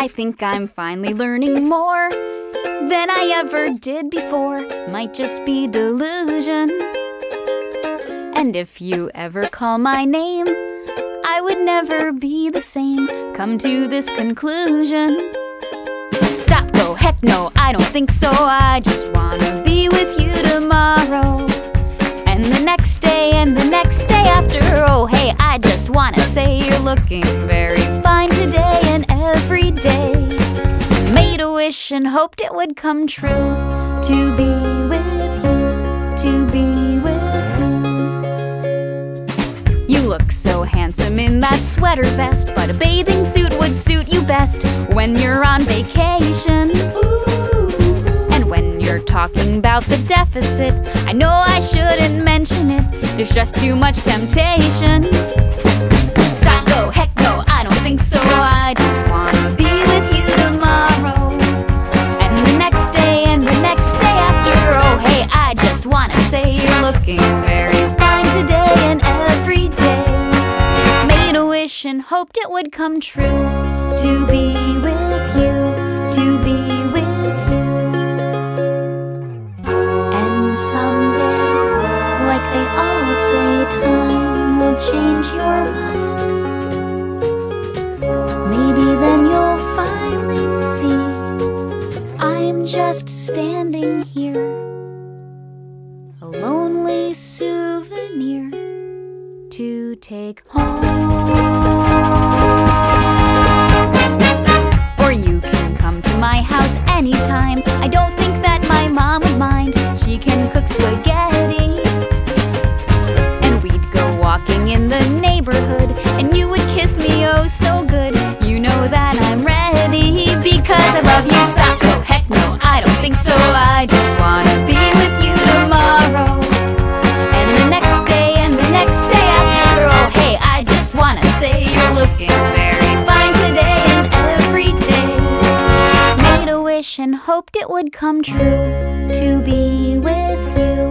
I think I'm finally learning more than I ever did before. Might just be delusion. And if you ever call my name, I would never be the same. Come to this conclusion. Stop, go, heck no, I don't think so. I just wanna be with you tomorrow. And the next day, and the next day after. Oh, hey, I just wanna say you're looking very hoped it would come true. To be with you, to be with you. You look so handsome in that sweater vest, but a bathing suit would suit you best when you're on vacation. And when you're talking about the deficit, I know I shouldn't mention it. There's just too much temptation. Stop, go, heck no, I don't think so. Hoped it would come true. To be with you, to be with you. And someday, like they all say, time will change your mind. Maybe then you'll finally see I'm just standing here, a lonely souvenir to take home. I don't think wish and hoped it would come true. To be with you,